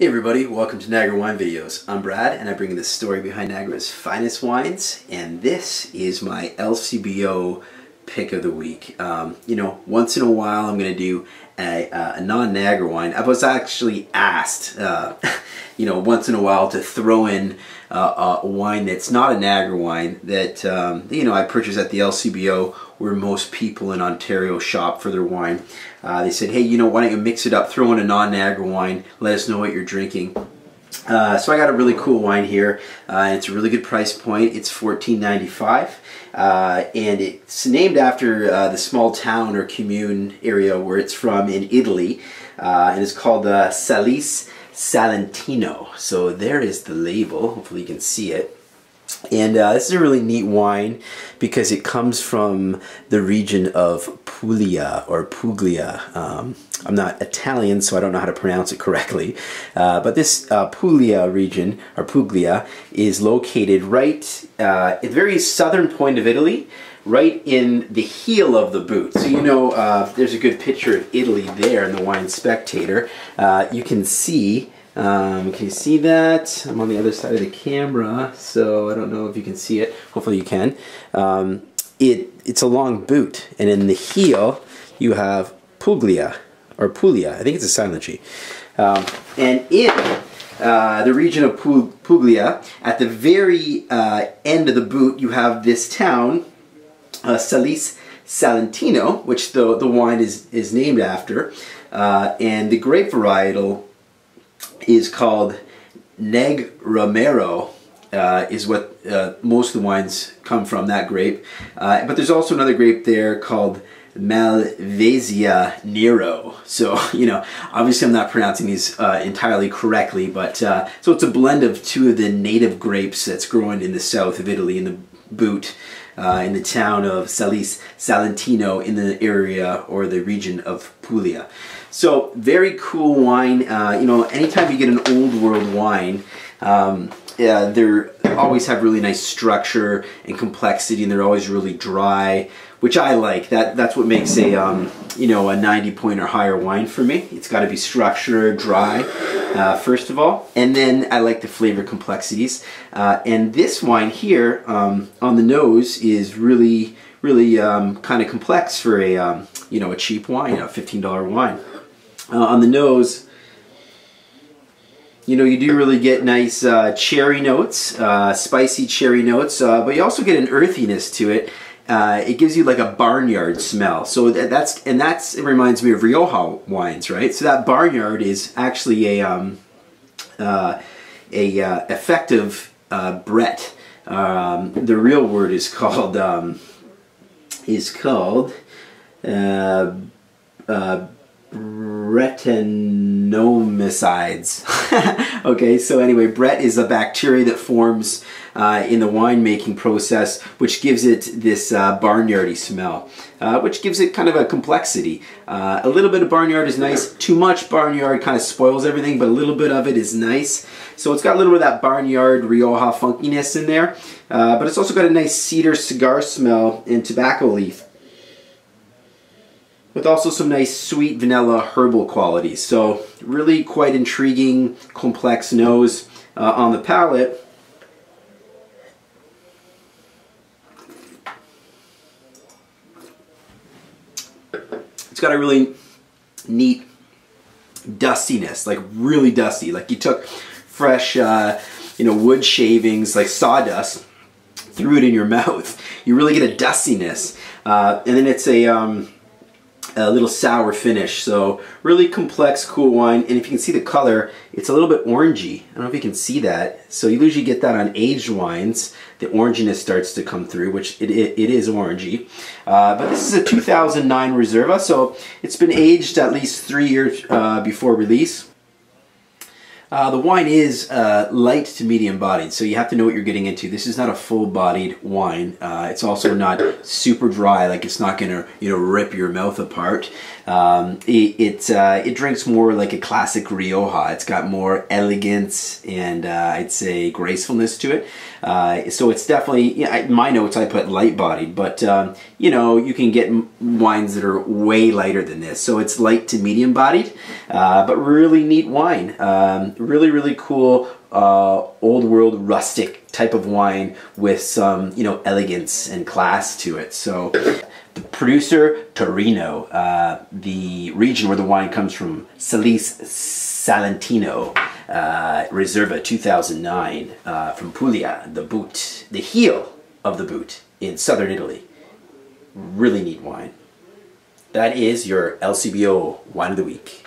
Hey everybody, welcome to Niagara Wine Videos. I'm Brad and I bring you the story behind Niagara's finest wines and this is my LCBO pick of the week. Um, you know, once in a while I'm going to do a, uh, a non-Niagara wine. I was actually asked, uh, you know, once in a while to throw in uh, a wine that's not a Niagara wine that, um, you know, I purchased at the LCBO where most people in Ontario shop for their wine. Uh, they said, hey, you know, why don't you mix it up, throw in a non-Niagara wine, let us know what you're drinking. Uh, so I got a really cool wine here. Uh, it's a really good price point. It's $14.95 uh, and it's named after uh, the small town or commune area where it's from in Italy uh, and it's called uh, Salice Salentino. So there is the label. Hopefully you can see it. And uh, this is a really neat wine because it comes from the region of Puglia or Puglia. Um, I'm not Italian, so I don't know how to pronounce it correctly. Uh, but this uh, Puglia region, or Puglia, is located right uh, at the very southern point of Italy, right in the heel of the boot. So you know, uh, there's a good picture of Italy there in the Wine Spectator. Uh, you can see um, can you see that? I'm on the other side of the camera, so I don't know if you can see it. Hopefully you can. Um, it It's a long boot, and in the heel you have Puglia, or Puglia. I think it's a silent G. Um, and in uh, the region of Puglia, at the very uh, end of the boot, you have this town, uh, Salice Salentino, which the, the wine is, is named after. Uh, and the grape varietal is called Negroamaro, uh, is what uh, most of the wines come from, that grape. Uh, but there's also another grape there called Malvasia Nero. So, you know, obviously I'm not pronouncing these uh, entirely correctly, but uh, so it's a blend of two of the native grapes that's growing in the south of Italy in the boot. Uh, in the town of Salice Salentino in the area or the region of Puglia. So very cool wine. Uh, you know, anytime you get an old world wine, um, yeah, they always have really nice structure and complexity, and they're always really dry, which I like. That that's what makes a um, you know a 90 point or higher wine for me. It's got to be structure, dry, uh, first of all, and then I like the flavor complexities. Uh, and this wine here um, on the nose is really really um, kind of complex for a um, you know a cheap wine, a $15 wine. Uh, on the nose, you know, you do really get nice uh, cherry notes, uh, spicy cherry notes, uh, but you also get an earthiness to it. Uh, it gives you like a barnyard smell. So that's, and that's, it reminds me of Rioja wines, right? So that barnyard is actually a, um, uh, a effective Brett. Um, the real word is called, um, is called, Brettanomyces. okay, so anyway, Brett is a bacteria that forms uh, in the winemaking process, which gives it this uh, barnyardy smell, uh, which gives it kind of a complexity. Uh, a little bit of barnyard is nice. Too much barnyard kind of spoils everything, but a little bit of it is nice. So it's got a little bit of that barnyard Rioja funkiness in there, uh, but it's also got a nice cedar cigar smell and tobacco leaf with also some nice sweet vanilla herbal qualities. So really quite intriguing, complex nose uh, on the palate. It's got a really neat dustiness, like really dusty. Like you took fresh, uh, you know, wood shavings, like sawdust, threw it in your mouth. You really get a dustiness. Uh, and then it's a, um, a little sour finish. So really complex, cool wine. And if you can see the color, it's a little bit orangey. I don't know if you can see that. So you usually get that on aged wines. The oranginess starts to come through, which it, it, it is orangey. Uh, but this is a 2009 Reserva, so it's been aged at least three years uh, before release. Uh, the wine is uh, light to medium bodied, so you have to know what you're getting into. This is not a full bodied wine. Uh, it's also not super dry, like it's not going to you know rip your mouth apart. Um, it it, uh, it, drinks more like a classic Rioja. It's got more elegance and uh, I'd say gracefulness to it. So it's definitely, my notes I put light bodied, but um, you know, you can get wines that are way lighter than this. So it's light to medium bodied, but really neat wine. Um, really, really cool uh, old world rustic type of wine with some, you know, elegance and class to it. So the producer, Taurino, uh, the region where the wine comes from, Salice Salentino, uh, Reserva 2009 uh, from Puglia, the boot, the heel of the boot in southern Italy. Really neat wine. That is your LCBO Wine of the Week.